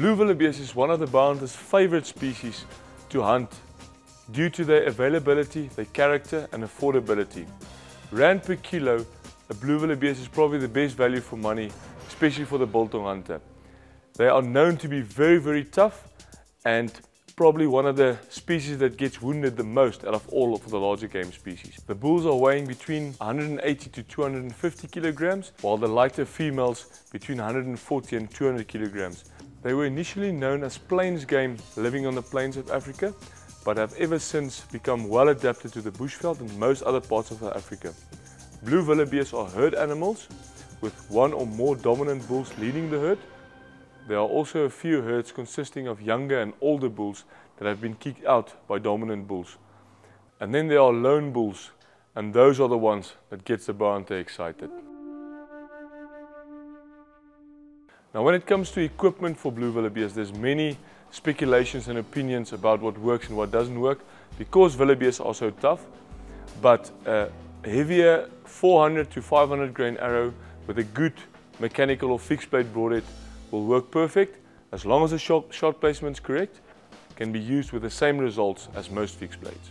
Blue wildebeest is one of the bowhunter's favorite species to hunt due to their availability, their character and affordability. Rand per kilo, a blue wildebeest is probably the best value for money, especially for the biltong hunter. They are known to be very, very tough and probably one of the species that gets wounded the most out of all of the larger game species. The bulls are weighing between 180 to 250 kilograms, while the lighter females between 140 and 200 kilograms. They were initially known as plains game living on the plains of Africa, but have ever since become well adapted to the bushveld and most other parts of Africa. Blue wildebeest are herd animals, with one or more dominant bulls leading the herd, there are also a few herds consisting of younger and older bulls that have been kicked out by dominant bulls. And then there are lone bulls, and those are the ones that gets the bowhunter excited. Now when it comes to equipment for blue wildebeest, there's many speculations and opinions about what works and what doesn't work because wildebeest are so tough. But a heavier 400 to 500 grain arrow with a good mechanical or fixed blade broadhead will work perfect as long as the shot, shot placement is correct, can be used with the same results as most fixed blades.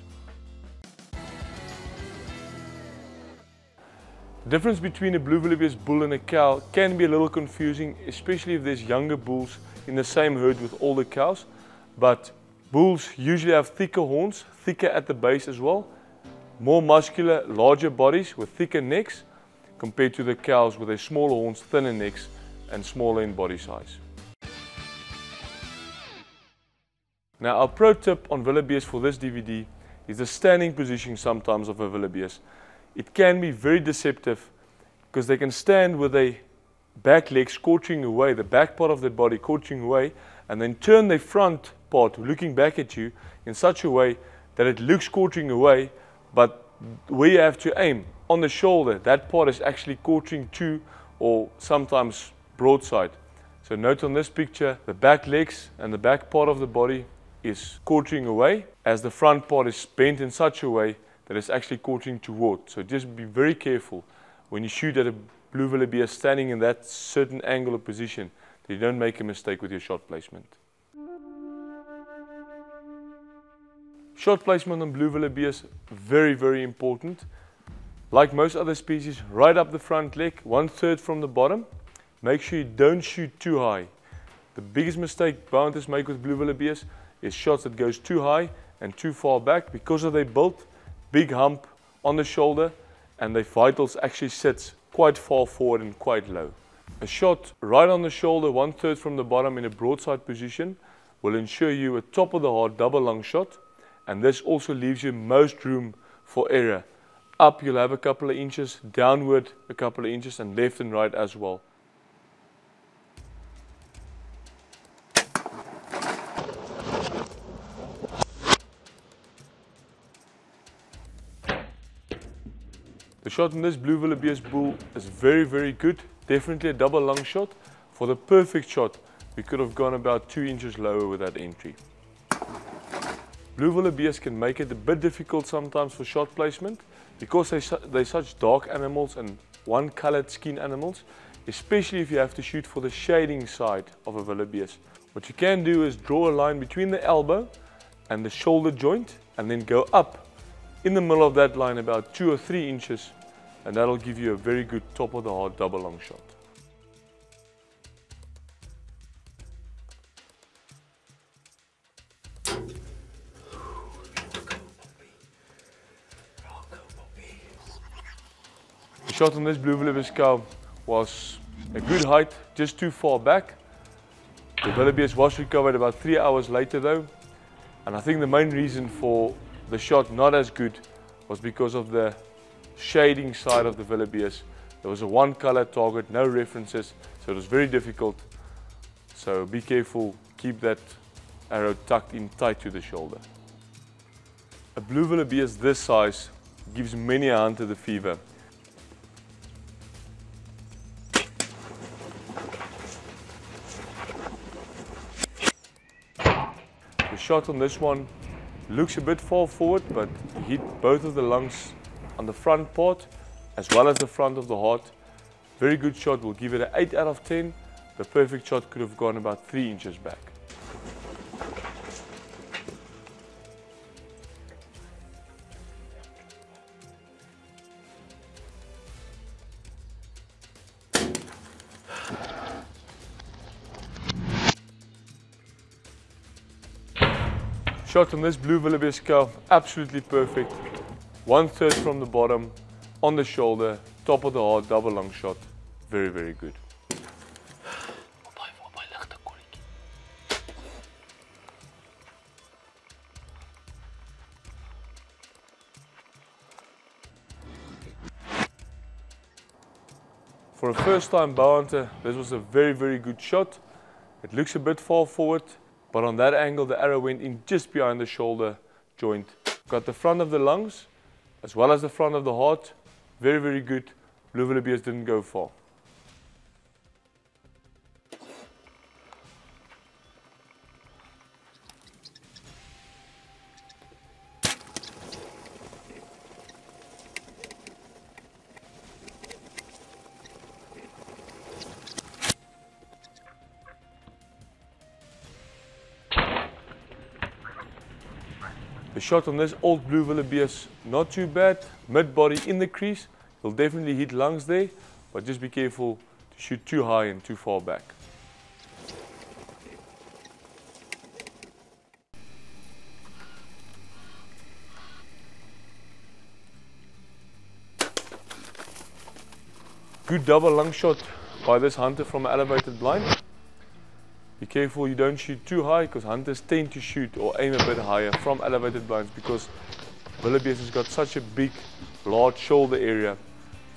The difference between a blue bull and a cow can be a little confusing, especially if there's younger bulls in the same herd with older cows. But bulls usually have thicker horns, thicker at the base as well, more muscular, larger bodies with thicker necks compared to the cows with their smaller horns, thinner necks and smaller in body size. Now our pro tip on wildebeest for this DVD is the standing position sometimes of a wildebeest. It can be very deceptive because they can stand with a back leg scorching away, the back part of their body scorching away, and then turn their front part looking back at you in such a way that it looks scorching away, but where you have to aim on the shoulder, that part is actually scorching to or sometimes broadside. So note on this picture, the back legs and the back part of the body is scorching away as the front part is bent in such a way that it's actually scorching toward. So just be very careful when you shoot at a blue wildebeest standing in that certain angle or position that you don't make a mistake with your shot placement. Shot placement on blue wildebeest, very, very important. Like most other species, right up the front leg, one third from the bottom, Make sure you don't shoot too high. The biggest mistake bowhunters make with blue wildebeest is shots that goes too high and too far back because of their built big hump on the shoulder and their vitals actually sits quite far forward and quite low. A shot right on the shoulder, one third from the bottom in a broadside position will ensure you a top of the heart double lung shot and this also leaves you most room for error. Up you'll have a couple of inches, downward a couple of inches and left and right as well. The shot in this blue wildebeest bull is very, very good. Definitely a double lung shot. For the perfect shot, we could have gone about two inches lower with that entry. Blue wildebeest can make it a bit difficult sometimes for shot placement because they, they're such dark animals and one colored skin animals, especially if you have to shoot for the shading side of a wildebeest. What you can do is draw a line between the elbow and the shoulder joint and then go up in the middle of that line about two or three inches and that'll give you a very good top of the heart double lung shot. The shot on this blue wildebeest cow was a good height, just too far back. The wildebeest was recovered about three hours later though, and I think the main reason for the shot not as good was because of the shading side of the wildebeest. There was a one color target, no references, so it was very difficult. So be careful, keep that arrow tucked in tight to the shoulder. A blue wildebeest this size gives many a hunter the fever. The shot on this one looks a bit far forward, but hit both of the lungs on the front part as well as the front of the heart. Very good shot, we'll give it an 8 out of 10 the perfect shot could have gone about three inches back. Shot on this blue wildebeest absolutely perfect. One third from the bottom, on the shoulder, top of the heart, double lung shot. Very, very good. For a first time bow hunter, this was a very, very good shot. It looks a bit far forward, but on that angle, the arrow went in just behind the shoulder joint. Got the front of the lungs, as well as the front of the heart. Very, very good. Blue Willoughby's didn't go far. The shot on this old blue wildebeest is not too bad. Mid body in the crease. You'll definitely hit lungs there, but just be careful to shoot too high and too far back. Good double lung shot by this hunter from an elevated blind. Be careful you don't shoot too high because hunters tend to shoot or aim a bit higher from elevated blinds because wildebeest has got such a big, large shoulder area.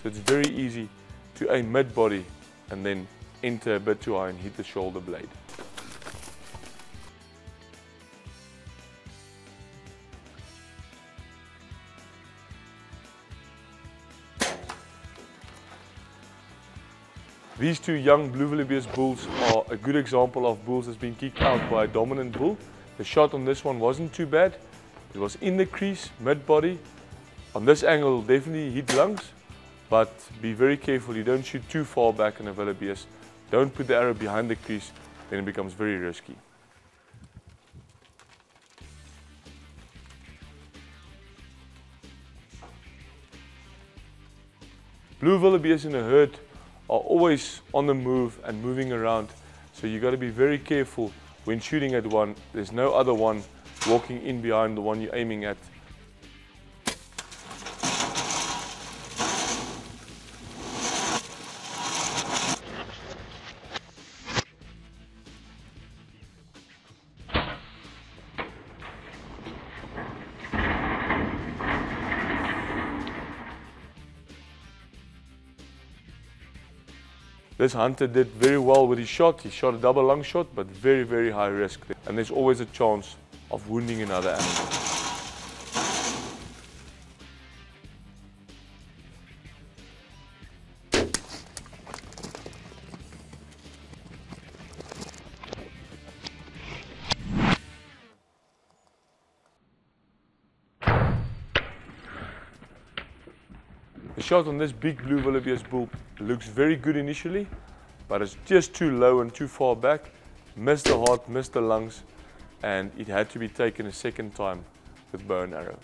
So it's very easy to aim mid-body and then enter a bit too high and hit the shoulder blade. These two young blue wildebeest bulls are a good example of bulls that's been kicked out by a dominant bull. The shot on this one wasn't too bad. It was in the crease, mid-body. On this angle, definitely hit lungs, but be very careful. You don't shoot too far back in a wildebeest. Don't put the arrow behind the crease, then it becomes very risky. Blue wildebeest in a herd are always on the move and moving around. So you got to be very careful when shooting at one. There's no other one walking in behind the one you're aiming at. This hunter did very well with his shot. He shot a double lung shot, but very, very high risk. And there's always a chance of wounding another animal. The shot on this big blue wildebeest bull looks very good initially, but it's just too low and too far back. Missed the heart, missed the lungs, and it had to be taken a second time with bow and arrow.